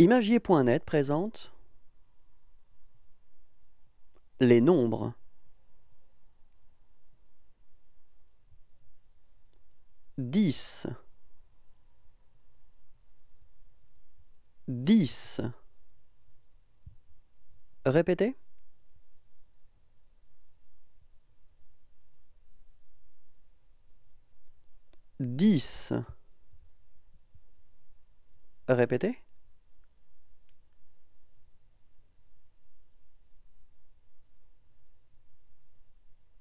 Imagier.net présente les nombres. Dix. Dix. Répétez. Dix. Répétez.